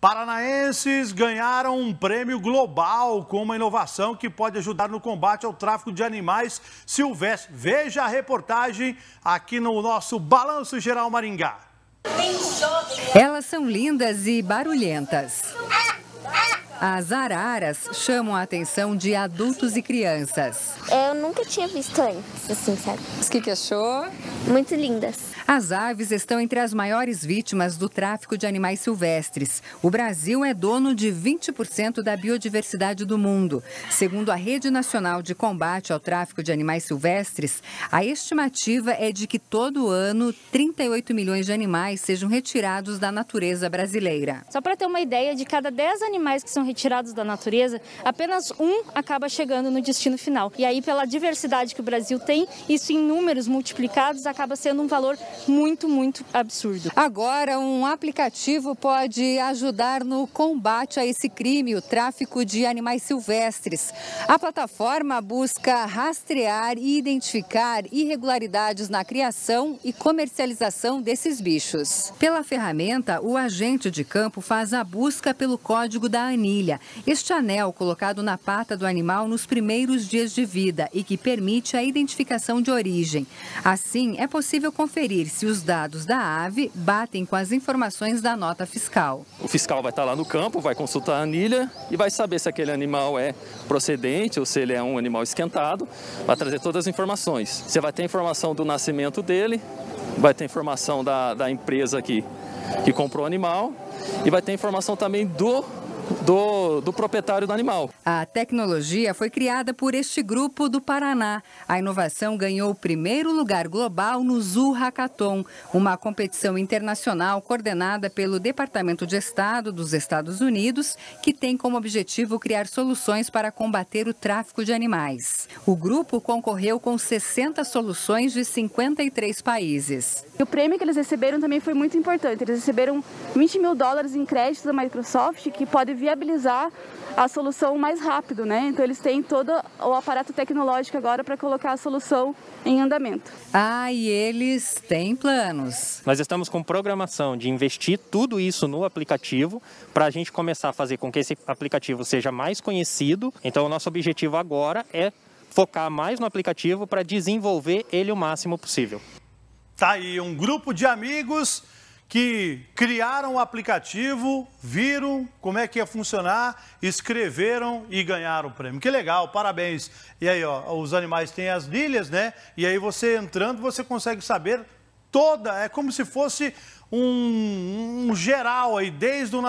Paranaenses ganharam um prêmio global com uma inovação que pode ajudar no combate ao tráfico de animais silvestres. Veja a reportagem aqui no nosso Balanço Geral Maringá. Elas são lindas e barulhentas. As araras chamam a atenção de adultos e crianças. Eu nunca tinha visto antes, assim, sabe? O que, que achou? Muito lindas. As aves estão entre as maiores vítimas do tráfico de animais silvestres. O Brasil é dono de 20% da biodiversidade do mundo. Segundo a Rede Nacional de Combate ao Tráfico de Animais Silvestres, a estimativa é de que todo ano 38 milhões de animais sejam retirados da natureza brasileira. Só para ter uma ideia, de cada 10 animais que são retirados da natureza, apenas um acaba chegando no destino final. E aí, pela diversidade que o Brasil tem, isso em números multiplicados acaba sendo um valor muito, muito absurdo. Agora, um aplicativo pode ajudar no combate a esse crime, o tráfico de animais silvestres. A plataforma busca rastrear e identificar irregularidades na criação e comercialização desses bichos. Pela ferramenta, o agente de campo faz a busca pelo código da anilha, este anel colocado na pata do animal nos primeiros dias de vida e que permite a identificação de origem. Assim, é possível conferir se os dados da ave batem com as informações da nota fiscal. O fiscal vai estar lá no campo, vai consultar a anilha e vai saber se aquele animal é procedente ou se ele é um animal esquentado, vai trazer todas as informações. Você vai ter informação do nascimento dele, vai ter informação da, da empresa que, que comprou o animal e vai ter informação também do do, do proprietário do animal. A tecnologia foi criada por este grupo do Paraná. A inovação ganhou o primeiro lugar global no Zoo Hackathon, uma competição internacional coordenada pelo Departamento de Estado dos Estados Unidos, que tem como objetivo criar soluções para combater o tráfico de animais. O grupo concorreu com 60 soluções de 53 países. O prêmio que eles receberam também foi muito importante. Eles receberam 20 mil dólares em crédito da Microsoft, que pode viabilizar a solução mais rápido, né? Então eles têm todo o aparato tecnológico agora para colocar a solução em andamento. Ah, e eles têm planos. Nós estamos com programação de investir tudo isso no aplicativo para a gente começar a fazer com que esse aplicativo seja mais conhecido. Então o nosso objetivo agora é focar mais no aplicativo para desenvolver ele o máximo possível. Tá aí um grupo de amigos que criaram o aplicativo, viram como é que ia funcionar, escreveram e ganharam o prêmio. Que legal, parabéns. E aí, ó, os animais têm as ilhas, né? E aí você entrando, você consegue saber toda, é como se fosse um, um geral aí, desde o